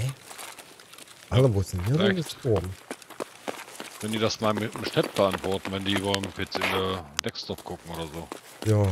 Hä? Alter, wo sind wir denn Vielleicht. gestorben? Wenn die das mal mit dem Chat beantworten, wenn die beim PC in der Desktop gucken oder so. Ja.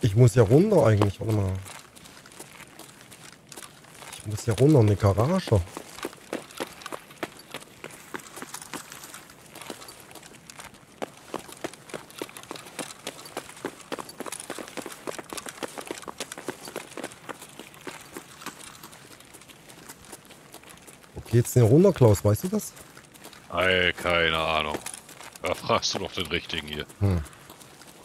Ich muss ja runter eigentlich, warte mal. Ich muss ja runter in die Garage. Geht's denn runter, Klaus? Weißt du das? Ey, keine Ahnung. Da fragst du doch den richtigen hier.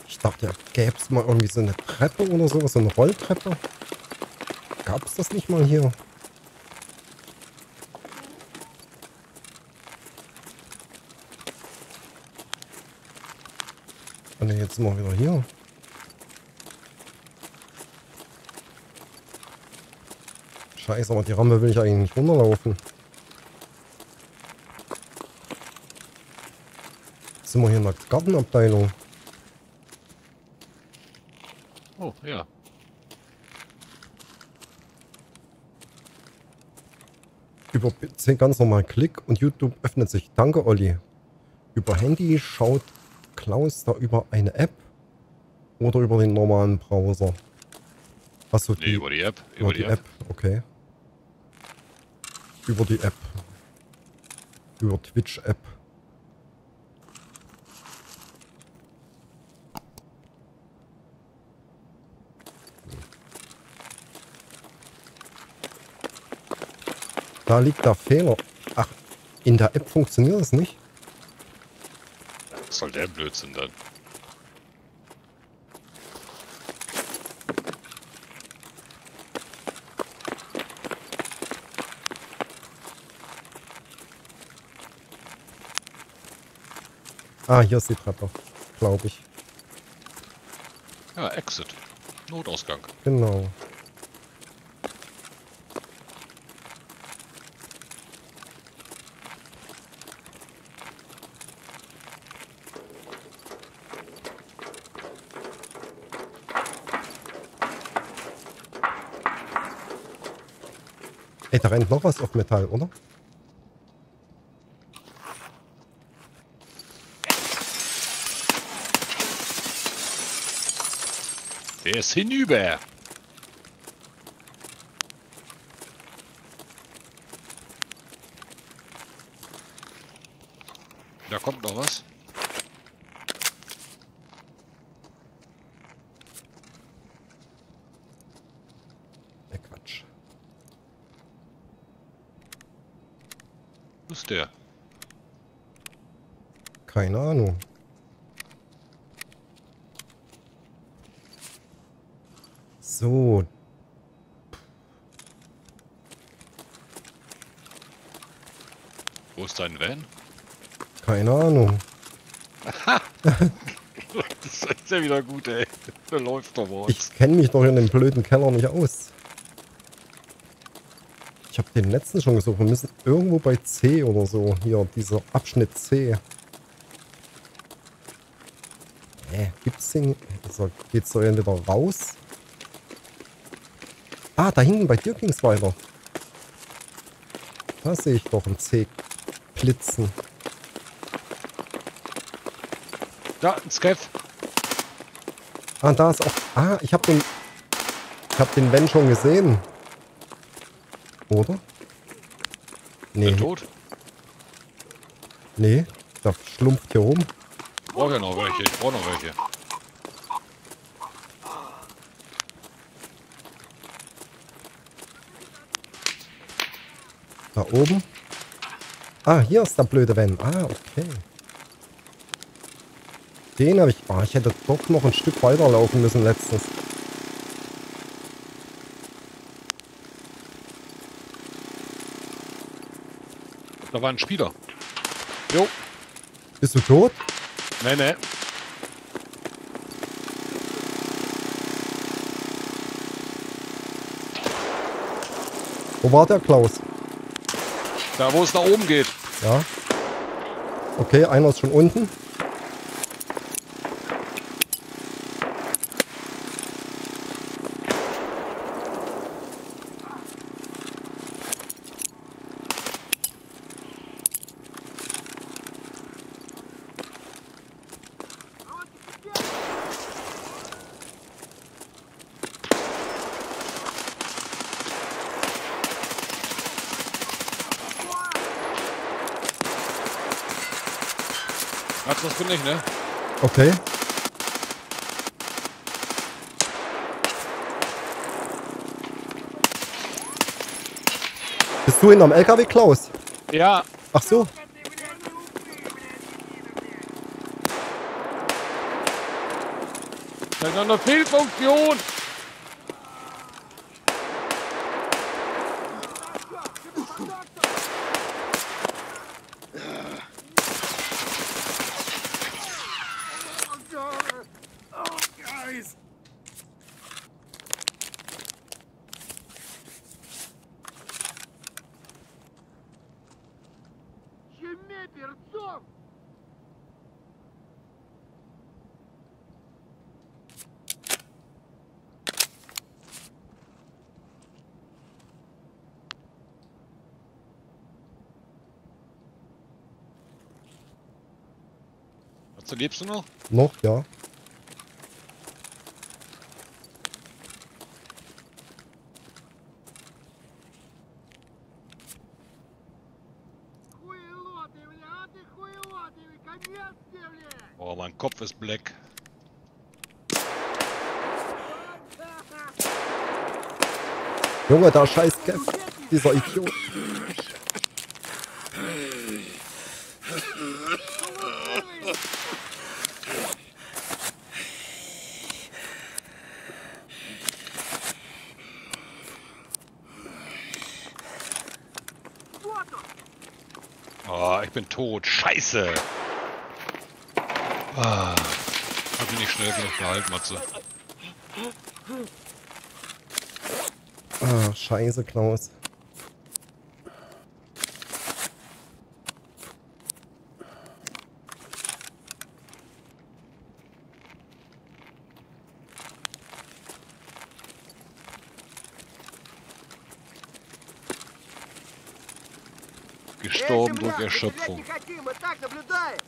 Ich dachte, ja, gäbe es mal irgendwie so eine Treppe oder sowas, so eine Rolltreppe. Gab es das nicht mal hier? Ne, jetzt wir wieder hier. Scheiße, aber die Rampe will ich eigentlich nicht runterlaufen. Sind wir hier in der Gartenabteilung. Oh, ja. Über PC ganz normal Klick und YouTube öffnet sich. Danke, Olli. Über Handy schaut Klaus da über eine App oder über den normalen Browser. Achso, Nee, die, über die App. über die App. Okay. Über die App. Über Twitch-App. Da liegt der Fehler. Ach, in der App funktioniert das nicht? Was soll der Blödsinn dann? Ah, hier ist die Treppe. Glaube ich. Ja, Exit. Notausgang. Genau. Ey, da rennt noch was auf Metall, oder? Der ist hinüber. Da kommt noch was. Ne, Quatsch. Wo ist der? Keine Ahnung. So. Wo ist dein Van? Keine Ahnung. Das ist ja wieder gut, ey. Der läuft doch mal. Ich kenne mich doch in dem blöden Keller nicht aus. Ich habe den letzten schon gesucht. Wir müssen irgendwo bei C oder so. Hier, dieser Abschnitt C. Den? Also, geht's da entweder raus? Ah, da hinten bei dir ging's weiter. Da sehe ich doch ein C blitzen. Da, ein Scav. Ah, da ist auch. Ah, ich habe den. Ich habe den Van schon gesehen. Oder? Nee, Der tot. nee. Da schlumpft hier rum. Ich brauche ja noch welche. Ich brauche noch welche. Da oben. Ah, hier ist der blöde Van. Ah, okay. Den habe ich. Ah, ich hätte doch noch ein Stück weiterlaufen müssen letztens. Da war ein Spieler. Jo. Bist du tot? Nee, nee. Wo war der Klaus? Da, wo es nach oben geht. Ja. Okay, einer ist schon unten. Bin ich, ne? Okay. Bist du hinterm LKW, Klaus? Ja. Ach so. Das ist noch eine Fehlfunktion. So lebst du noch? Noch, ja. Oh, mein Kopf ist black. Junge, da scheiß Kev, dieser Idiot. Oh, ich bin tot. Scheiße. Ah, hab ich nicht schnell genug gehalten, Matze. Ah, scheiße, Klaus. я шепнул. Мы так наблюдаем.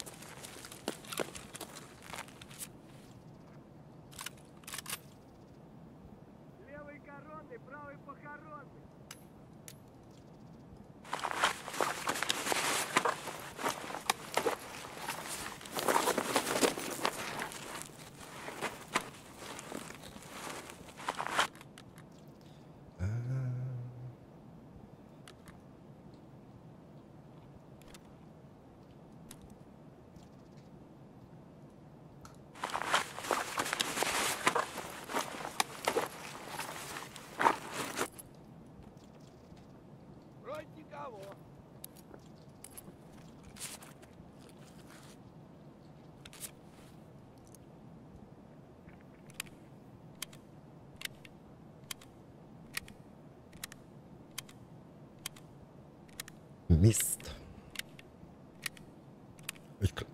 Mist.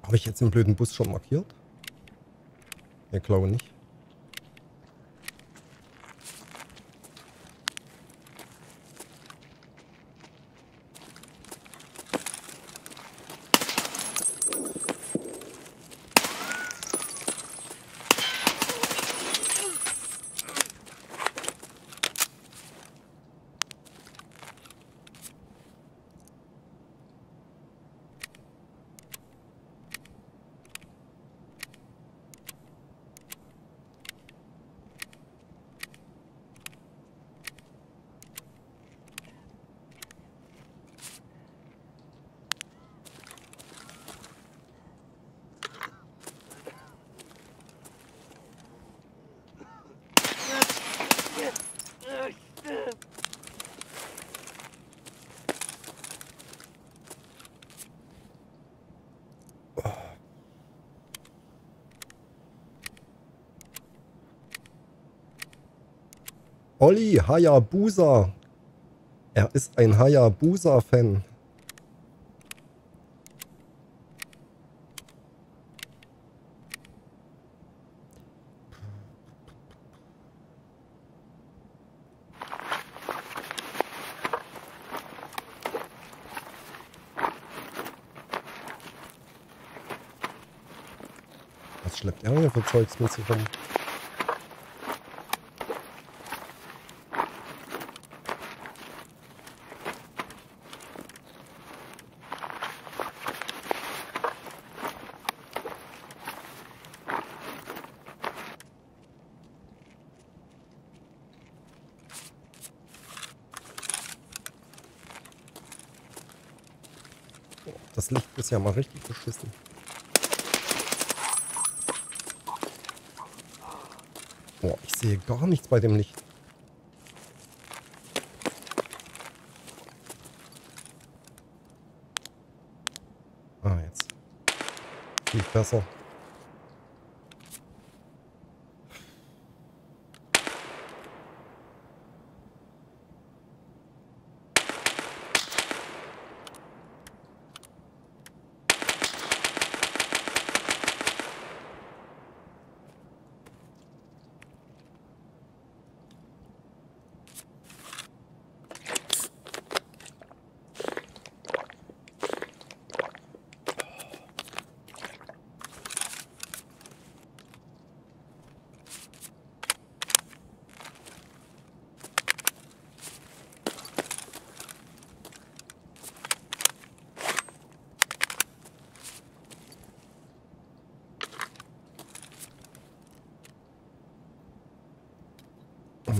Habe ich jetzt den blöden Bus schon markiert? Ich glaube nicht. Olli Hayabusa. Er ist ein Hayabusa-Fan. Was schleppt er hier für Zeugs mit sich rum? Das Licht ist ja mal richtig beschissen. Boah, ich sehe gar nichts bei dem Licht. Ah, jetzt. Viel besser.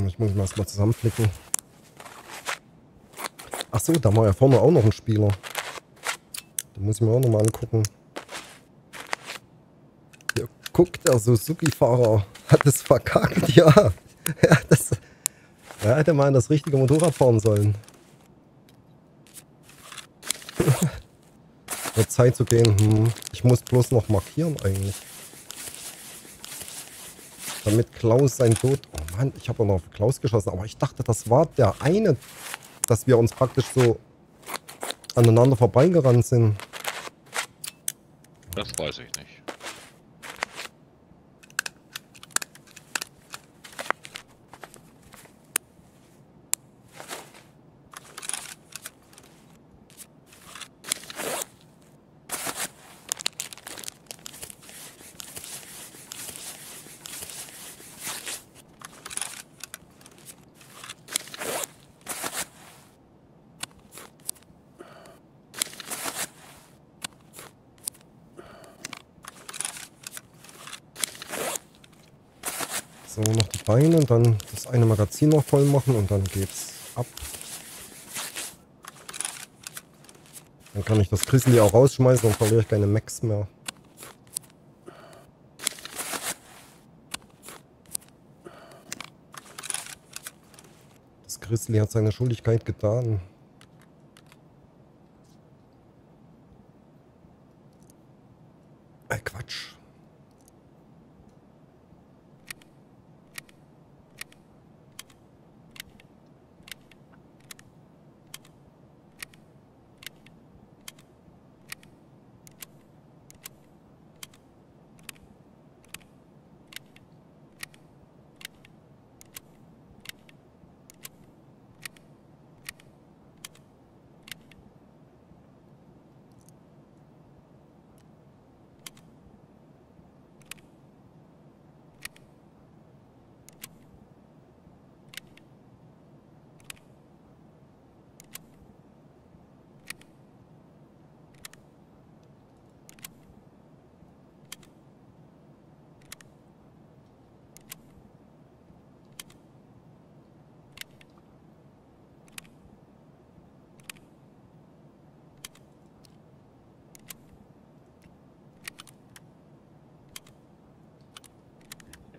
Ich muss mich erstmal zusammenflicken. Achso, da war ja vorne auch noch ein Spieler. Da muss ich mir auch nochmal angucken. Ja, guck, der Suzuki-Fahrer hat es verkackt, ja. ja das, er hätte mal in das richtige Motorrad fahren sollen. Wird Zeit zu gehen. Hm. Ich muss bloß noch markieren eigentlich. Damit Klaus sein Tod... Oh Mann, ich habe ja noch auf Klaus geschossen. Aber ich dachte, das war der eine, dass wir uns praktisch so aneinander vorbeigerannt sind. Das weiß ich nicht. Und dann das eine Magazin noch voll machen und dann geht's ab. Dann kann ich das Grizzly auch rausschmeißen und verliere ich keine Max mehr. Das Grizzly hat seine Schuldigkeit getan.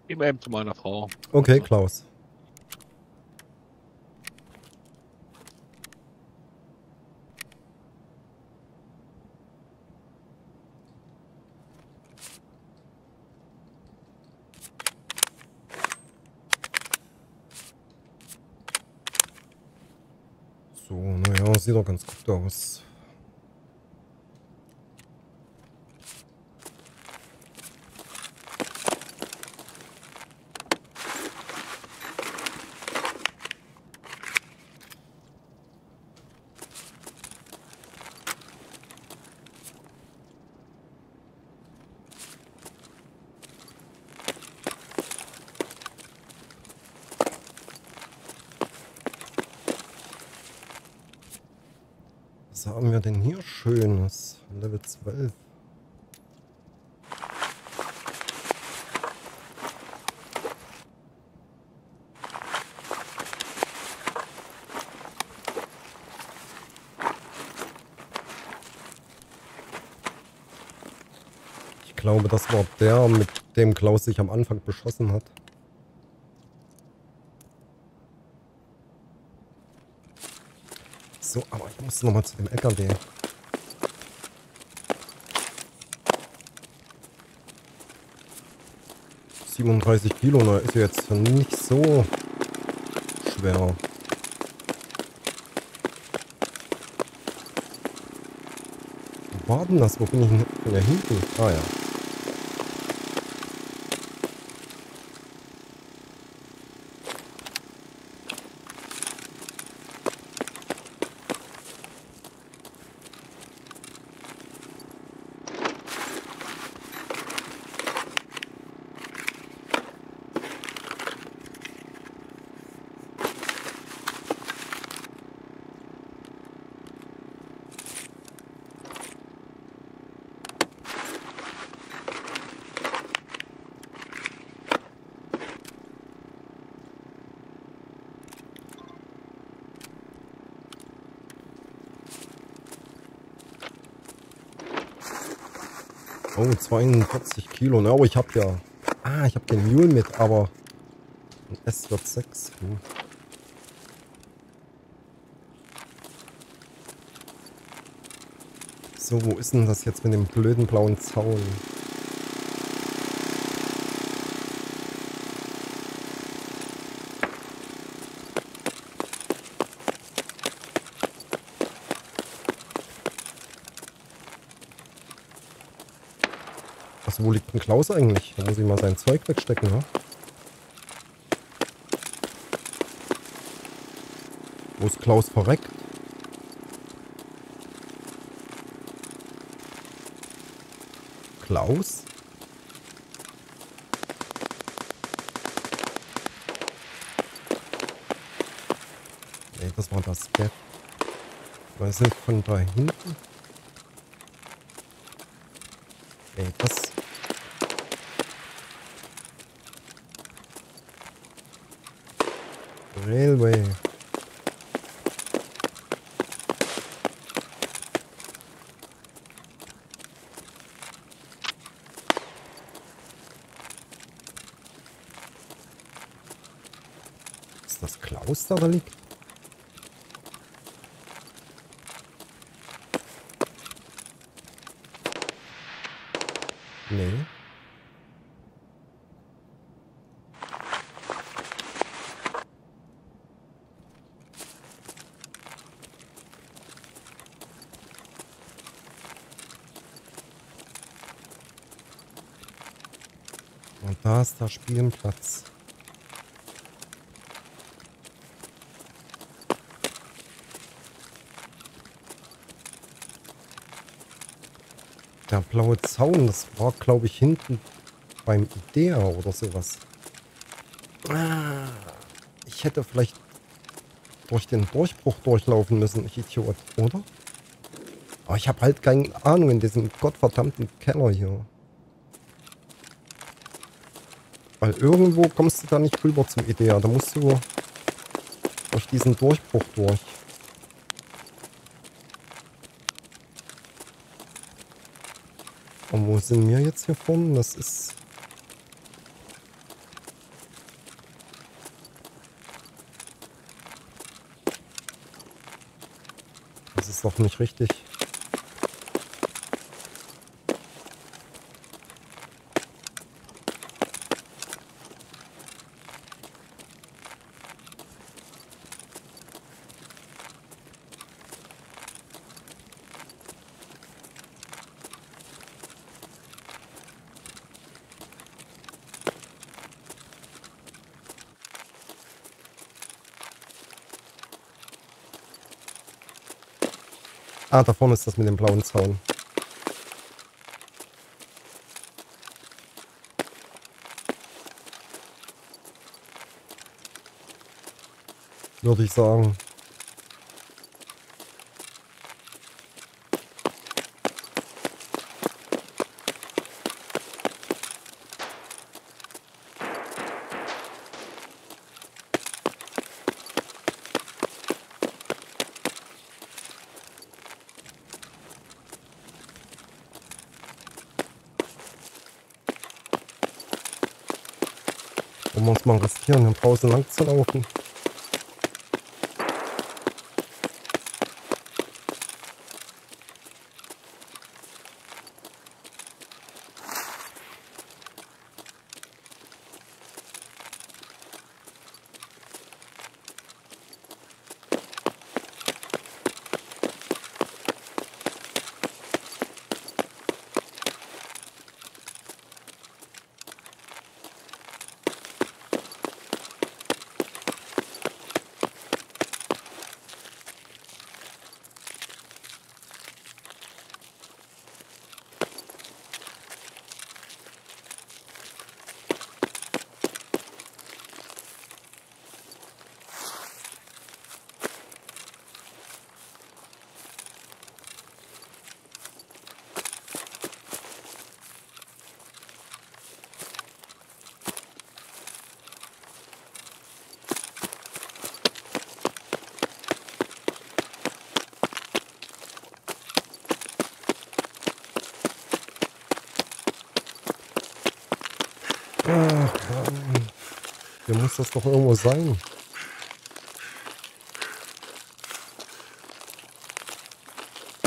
Geh mal eben zu meiner Frau. Okay, Klaus. So, naja, sieht doch ganz gut aus. Haben wir denn hier Schönes? Level 12. Ich glaube, das war der, mit dem Klaus sich am Anfang beschossen hat. So, aber ich muss nochmal zu dem LKW. ...37 Kilo, na, ist jetzt nicht so schwer. Wo war denn das? Wo bin ich denn? Ich hinten. Ah ja. Oh, 42 Kilo. Ne, aber ich habe ja... Ah, ich habe den Mule mit, aber... Es wird 6. Hm. So, wo ist denn das jetzt mit dem blöden blauen Zaun? Klaus eigentlich? Da muss ich mal sein Zeug wegstecken, ne? Wo ist Klaus verreckt? Klaus? Nee, das war das Gap. Was ist von da hinten? Nee, das... Railway. Ist das Klaus, da liegt? Nee. Der Spielplatz. Der blaue Zaun, das war glaube ich hinten beim Idea oder sowas. Ah, ich hätte vielleicht durch den Durchbruch durchlaufen müssen, ich Idiot, oder? Aber ich habe halt keine Ahnung in diesem gottverdammten Keller hier. Weil irgendwo kommst du da nicht rüber zum Idea. Da musst du durch diesen Durchbruch durch. Und wo sind wir jetzt hier vorne? Das ist... Das ist doch nicht richtig. Ah, da vorne ist das mit dem blauen Zaun. Würde ich sagen. Wir uns mal riskieren, hier draußen lang zu laufen? Ach, Mann. Hier muss das doch irgendwo sein.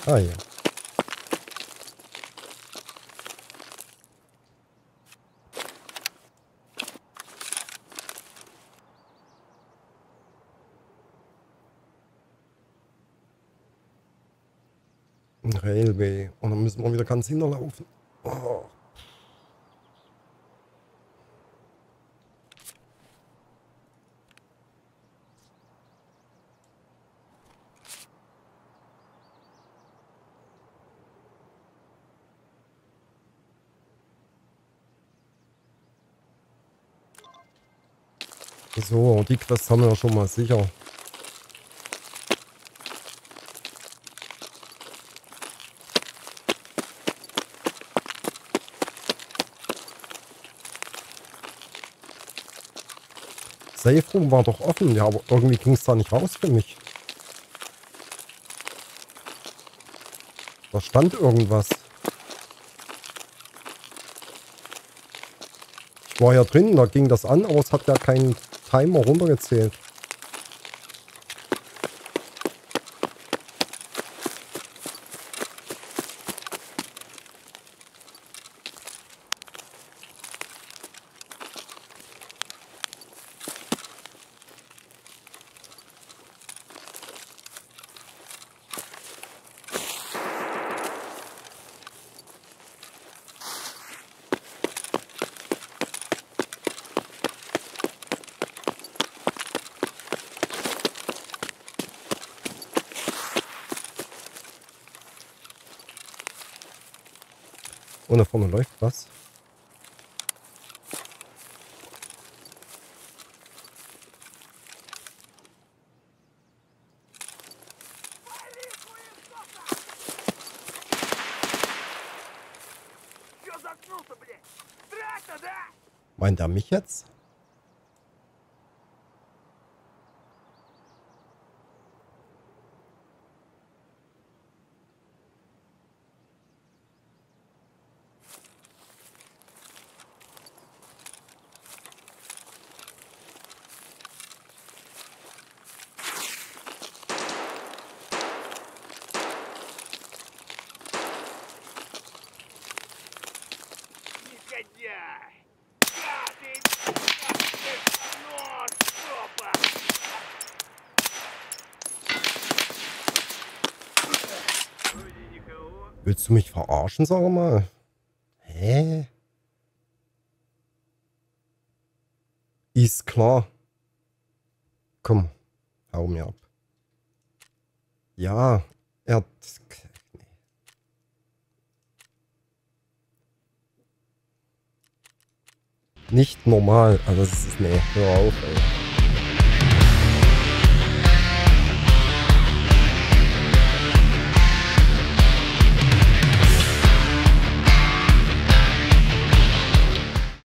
Ah ja. Railway. Und dann müssen wir wieder ganz hinterlaufen. Oh. So, die Quest haben wir schon mal sicher. Safe Room war doch offen, ja, aber irgendwie ging es da nicht raus für mich. Da stand irgendwas. Ich war ja drin, da ging das an, aber es hat ja keinen Timer runtergezählt. Und da vorne läuft was. Meint er mich jetzt? Willst du mich verarschen, sag mal? Hä? Ist klar. Komm, hau mir ab. Ja, er... nee. Nicht normal. Also das ist... Nee, hör auf, ey.